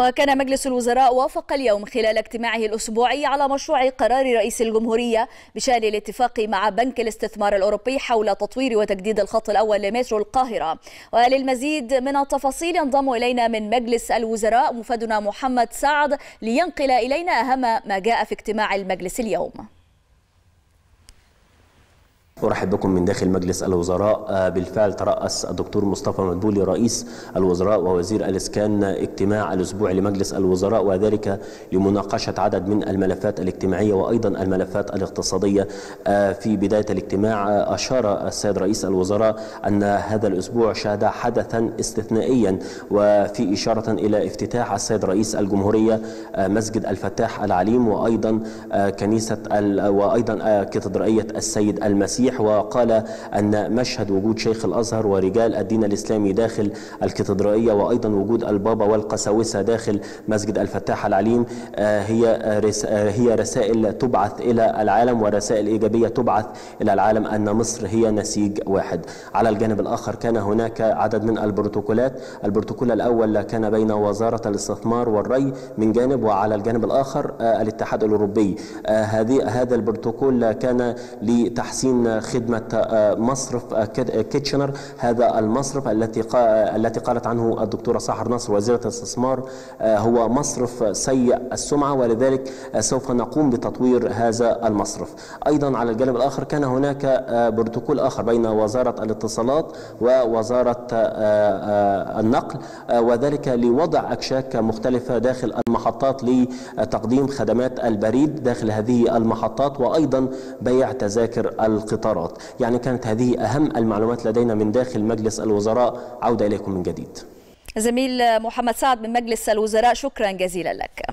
وكان مجلس الوزراء وافق اليوم خلال اجتماعه الأسبوعي على مشروع قرار رئيس الجمهورية بشأن الاتفاق مع بنك الاستثمار الأوروبي حول تطوير وتجديد الخط الأول لمترو القاهرة. وللمزيد من التفاصيل ينضم إلينا من مجلس الوزراء مفادنا محمد سعد لينقل إلينا أهم ما جاء في اجتماع المجلس اليوم. أرحب بكم من داخل مجلس الوزراء. بالفعل ترأس الدكتور مصطفى مدبولي رئيس الوزراء ووزير الإسكان اجتماع الأسبوع لمجلس الوزراء وذلك لمناقشة عدد من الملفات الاجتماعية وأيضا الملفات الاقتصادية. في بداية الاجتماع أشار السيد رئيس الوزراء أن هذا الأسبوع شهد حدثا استثنائيا وفي إشارة إلى افتتاح السيد رئيس الجمهورية مسجد الفتاح العليم وأيضا كنيسة وأيضا كاتدرائية السيد المسيح. المسيح وقال أن مشهد وجود شيخ الأزهر ورجال الدين الإسلامي داخل الكاتدرائية وأيضا وجود البابا والقساوسة داخل مسجد الفتاح العليم هي هي رسائل تبعث إلى العالم ورسائل إيجابية تبعث إلى العالم أن مصر هي نسيج واحد. على الجانب الآخر كان هناك عدد من البروتوكولات. البروتوكول الأول كان بين وزارة الاستثمار والري من جانب وعلى الجانب الآخر الاتحاد الأوروبي. هذه هذا البروتوكول كان لتحسين خدمة مصرف كيتشنر. هذا المصرف التي التي قالت عنه الدكتورة سحر نصر وزيرة الاستثمار هو مصرف سيء السمعة ولذلك سوف نقوم بتطوير هذا المصرف. أيضا على الجانب الآخر كان هناك بروتوكول آخر بين وزارة الاتصالات ووزارة النقل وذلك لوضع أكشاك مختلفة داخل المحطات لتقديم خدمات البريد داخل هذه المحطات وأيضا بيع تذاكر القطارات يعني كانت هذه أهم المعلومات لدينا من داخل مجلس الوزراء. عودة إليكم من جديد. زميل محمد سعد من مجلس الوزراء شكرا جزيلا لك.